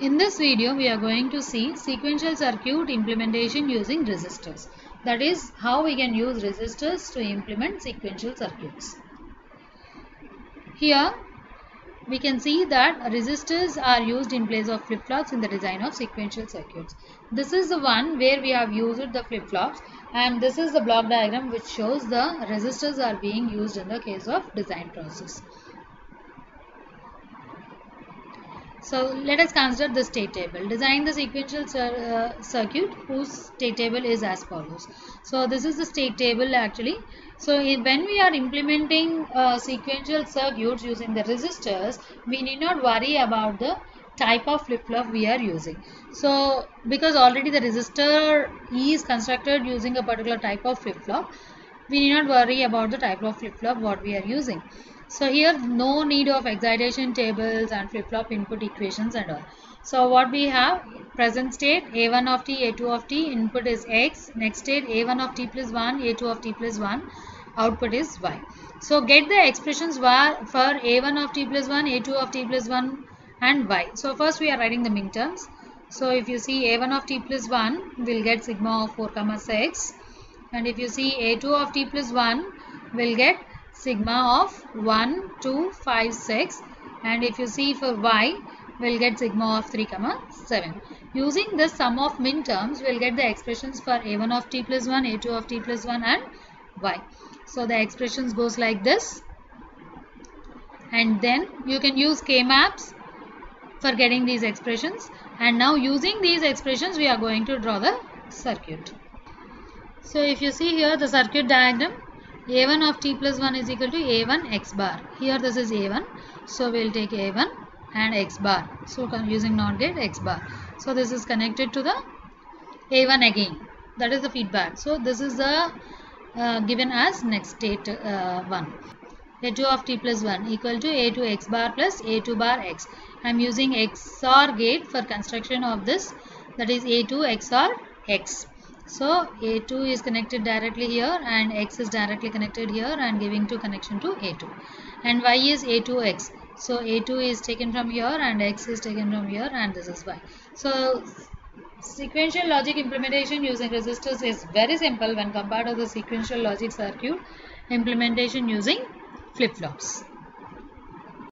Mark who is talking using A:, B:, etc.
A: In this video, we are going to see sequential circuit implementation using registers. That is how we can use registers to implement sequential circuits. Here, we can see that registers are used in place of flip-flops in the design of sequential circuits. This is the one where we have used the flip-flops and this is the block diagram which shows the registers are being used in the case of design process. So let us consider the state table. Design the sequential cir uh, circuit whose state table is as follows. So this is the state table actually. So when we are implementing uh, sequential circuits using the registers, we need not worry about the type of flip-flop we are using. So because already the register is constructed using a particular type of flip-flop, we need not worry about the type of flip-flop what we are using. So here no need of excitation tables and flip-flop input equations and all. So what we have present state a1 of t a2 of t input is x next state a1 of t plus 1 a2 of t plus 1 output is y. So get the expressions for a1 of t plus 1 a2 of t plus 1 and y. So first we are writing the minterms. So if you see a1 of t plus 1 we will get sigma of 4 comma 6 and if you see a2 of t plus 1 will get sigma of 1, 2, 5, 6 and if you see for y we'll get sigma of 3 comma 7. Using this sum of min terms we'll get the expressions for a1 of t plus 1, a2 of t plus 1 and y. So the expressions goes like this and then you can use k-maps for getting these expressions and now using these expressions we are going to draw the circuit. So if you see here the circuit diagram a1 of t plus 1 is equal to a1 x bar. Here this is a1. So we will take a1 and x bar. So using NOT gate x bar. So this is connected to the a1 again. That is the feedback. So this is the uh, given as next state uh, 1. a2 of t plus 1 equal to a2 x bar plus a2 bar x. I am using XOR gate for construction of this that is a2 XOR x. So A2 is connected directly here and X is directly connected here and giving to connection to A2. And Y is A2X. So A2 is taken from here and X is taken from here and this is Y. So sequential logic implementation using registers is very simple when compared to the sequential logic circuit implementation using flip-flops.